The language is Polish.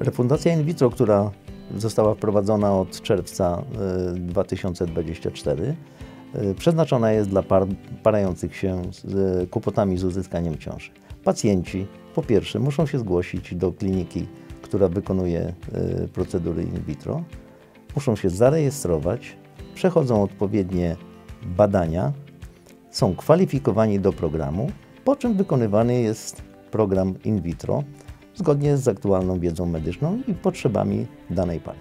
Refundacja in vitro, która została wprowadzona od czerwca y, 2024, y, przeznaczona jest dla par parających się z y, kłopotami z uzyskaniem ciąży. Pacjenci po pierwsze muszą się zgłosić do kliniki, która wykonuje procedury in vitro, muszą się zarejestrować, przechodzą odpowiednie badania, są kwalifikowani do programu, po czym wykonywany jest program in vitro zgodnie z aktualną wiedzą medyczną i potrzebami danej pary.